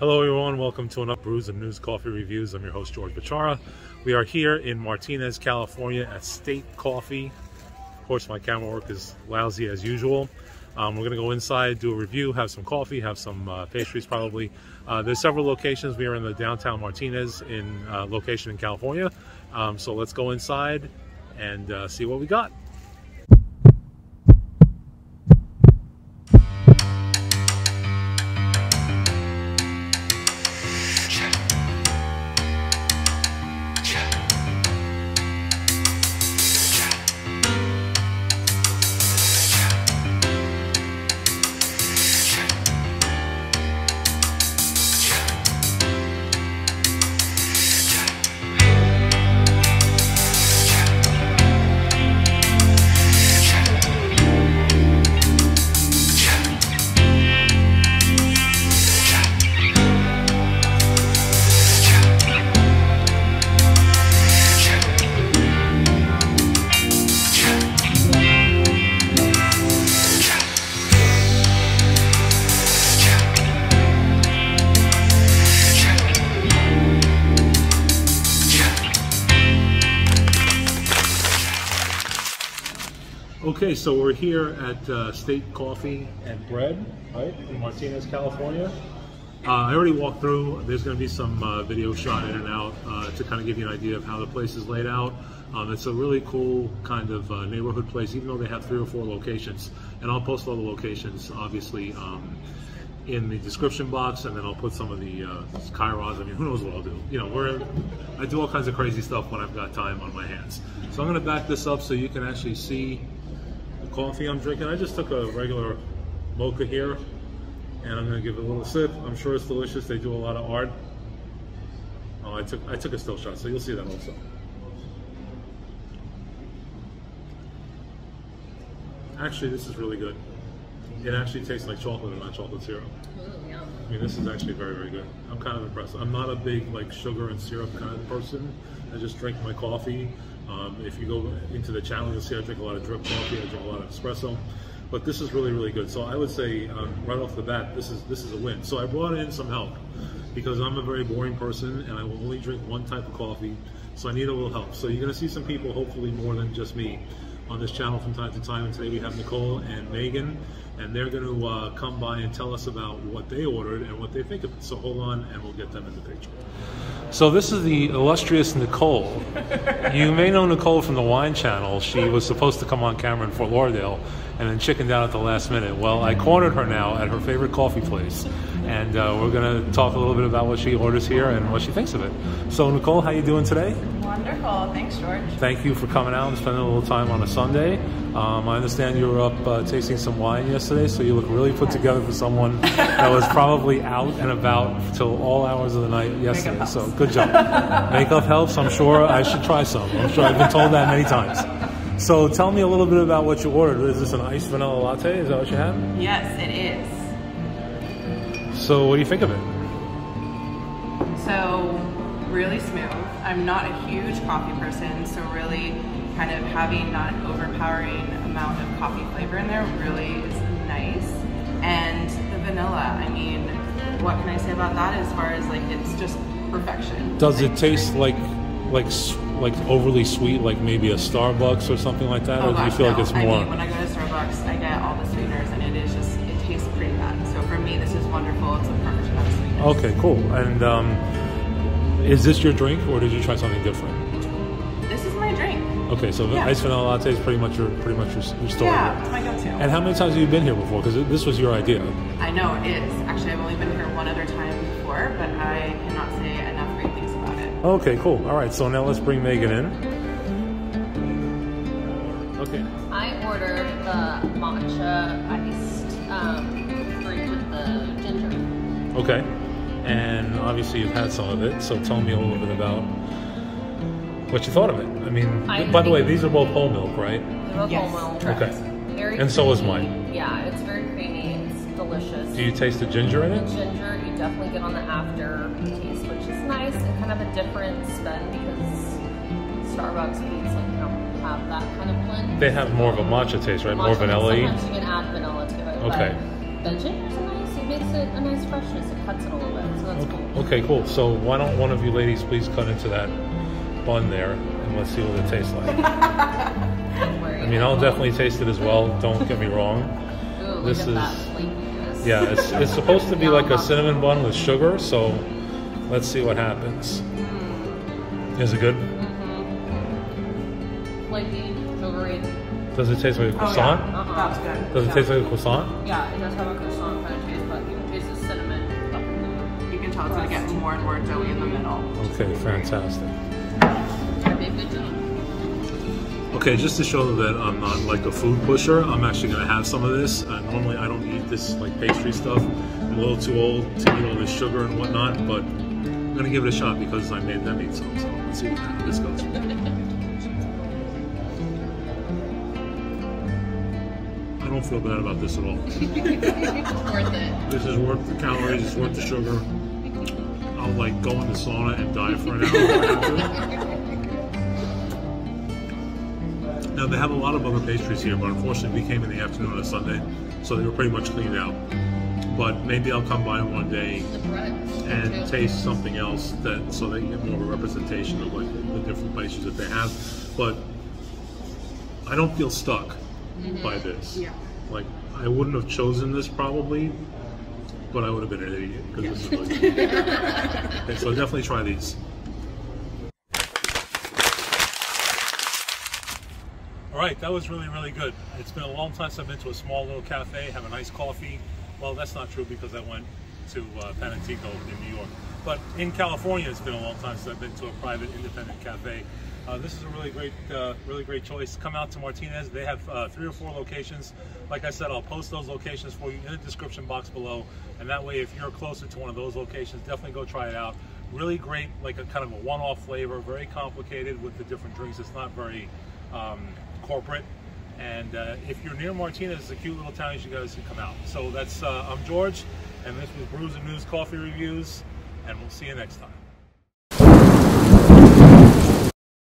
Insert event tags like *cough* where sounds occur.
Hello everyone, welcome to another Brews and News Coffee Reviews. I'm your host George Bachara. We are here in Martinez, California at State Coffee. Of course my camera work is lousy as usual. Um, we're going to go inside, do a review, have some coffee, have some uh, pastries probably. Uh, there's several locations. We are in the downtown Martinez in uh, location in California. Um, so let's go inside and uh, see what we got. Okay, so we're here at uh, State Coffee and Bread, right, in Martinez, California. Uh, I already walked through. There's going to be some uh, video shot in and out uh, to kind of give you an idea of how the place is laid out. Um, it's a really cool kind of uh, neighborhood place, even though they have three or four locations. And I'll post all the locations, obviously, um, in the description box, and then I'll put some of the uh, Kairos. I mean, who knows what I'll do? You know, we're I do all kinds of crazy stuff when I've got time on my hands. So I'm going to back this up so you can actually see coffee I'm drinking. I just took a regular mocha here and I'm gonna give it a little sip. I'm sure it's delicious. They do a lot of art. Oh, I took I took a still shot, so you'll see that also. Actually, this is really good. It actually tastes like chocolate and not chocolate syrup. I mean, this is actually very, very good. I'm kind of impressed. I'm not a big like sugar and syrup kind of person. I just drink my coffee um, if you go into the channel, you'll see I drink a lot of drip coffee, I drink a lot of espresso, but this is really, really good. So I would say um, right off the bat, this is this is a win. So I brought in some help because I'm a very boring person and I will only drink one type of coffee. So I need a little help. So you're gonna see some people, hopefully more than just me, on this channel from time to time. And today we have Nicole and Megan, and they're going to uh, come by and tell us about what they ordered and what they think of it. So hold on, and we'll get them in the picture. So this is the illustrious Nicole. you may know Nicole from the Wine Channel. She was supposed to come on camera in Fort Lauderdale and then chickened out at the last minute. Well, I cornered her now at her favorite coffee place, and uh, we're going to talk a little bit about what she orders here and what she thinks of it. So, Nicole, how are you doing today? Wonderful. Thanks, George. Thank you for coming out and spending a little time on a Sunday. Um, I understand you were up uh, tasting some wine yesterday, so you look really put together for someone that was probably out and about till all hours of the night yesterday. So, good job. Makeup helps. I'm sure I should try some. I'm sure I've been told that many times. So tell me a little bit about what you ordered. Is this an iced vanilla latte? Is that what you have? Yes, it is. So what do you think of it? So really smooth. I'm not a huge coffee person, so really kind of having not an overpowering amount of coffee flavor in there really is nice. And the vanilla, I mean, what can I say about that as far as like it's just perfection. Does like, it taste like like like overly sweet, like maybe a Starbucks or something like that, oh, or do you feel no. like it's more? I mean, when I go to Starbucks, I get all the sweeteners, and it is just it tastes pretty bad. So for me, this is wonderful. It's a perfect amount of sweetness. Okay, cool. And um, is this your drink, or did you try something different? This is my drink. Okay, so the yeah. iced vanilla latte is pretty much your pretty much your, your story. Yeah, it's my go-to. And how many times have you been here before? Because this was your idea. I know it is. Actually, I've only been here one other time before, but I cannot say Okay, cool. All right, so now let's bring Megan in. Okay. I ordered the matcha iced um, fruit with the ginger. Okay. And obviously you've had some of it, so tell me a little bit about what you thought of it. I mean, I by the way, these are both whole milk, right? They're both Yes, whole milk. correct. Okay. Very And so is mine. Yeah, it's very creamy. It's delicious. Do you taste the ginger in the it? ginger you definitely get on the after taste, which is nice and kind of a different spin because Starbucks beans like don't have that kind of blend. They have more of a matcha taste, right? More Matcha, vanilla Sometimes you can add vanilla to it. Okay. But the ginger's nice. It makes it a nice freshness. It cuts it a little bit, so that's cool. Okay, cool. So why don't one of you ladies please cut into that bun there and let's see what it tastes like. *laughs* I mean, I'll definitely taste it as well. Don't get me wrong. Ooh, this is- Yeah, it's, it's supposed to be like a cinnamon bun with sugar, so let's see what happens. Is it good? Flaky, sugary. Does it taste like a Oh, croissant? yeah. Uh-huh. That's good. Does it Yeah. taste like a croissant? Yeah, it does have a croissant kind of taste, but you can taste the cinnamon. You can tell it's gonna get more and more doughy in the middle. Okay, fantastic. That'd be a good job. Okay, just to show that I'm not like a food pusher, I'm actually going to have some of this. Uh, normally, I don't eat this like pastry stuff. I'm a little too old to eat all this sugar and whatnot, but I'm going to give it a shot because I made them eat some. So let's see how this goes. I don't feel bad about this at all. *laughs* Worth it. This is worth the calories, it's worth the sugar. I'll like go in the sauna and die for an hour. if I have to. Now they have a lot of other pastries here, but unfortunately we came in the afternoon on a Sunday, so they were pretty much cleaned out. But maybe I'll come by one day and taste something else that so they get more of a representation of like the different places that they have. But I don't feel stuck mm-hmm. by this. Yeah. Like I wouldn't have chosen this probably, but I would have been an idiot because this is really good. okay, so definitely try these. All right, that was really, really good. It's been a long time since I've been to a small little cafe, have a nice coffee. Well, that's not true because I went to uh, in New York. But in California, it's been a long time since I've been to a private independent cafe. Uh, this is a really great, uh, really great choice. Come out to Martinez. They have uh, three or four locations. Like I said, I'll post those locations for you in the description box below. And that way, if you're closer to one of those locations, definitely go try it out. Really great, like a kind of a one-off flavor. Very complicated with the different drinks. It's not very um, corporate. And uh, if you're near Martinez, it's a cute little town. You should guys should come out. So that's uh, I'm George, and this was Brews and News Coffee Reviews, and we'll see you next time.